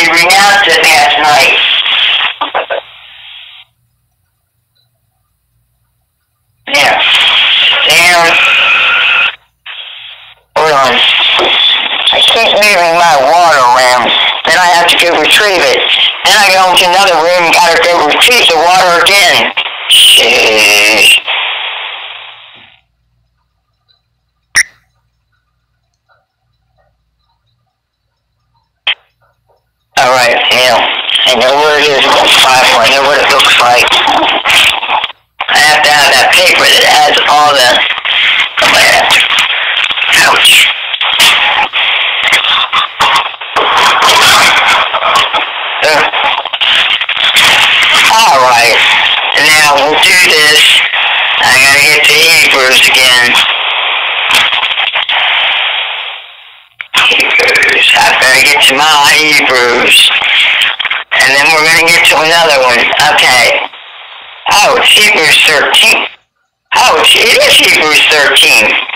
you renounced it last night. Yeah. Damn. Hold on. I keep moving my water around. Then I have to go retrieve it. Then I go into another room and gotta go retrieve the water again. Shit. Alright, now, I know where it is in the Bible. I know what it looks like. I have to have that paper that has all the... Ouch. Uh, Alright, now we'll do this. I gotta get to Hebrews again. Hebrews. Better get to my Hebrews. And then we're gonna get to another one. Okay. Oh, it's Hebrews 13. Oh, it is Hebrews 13.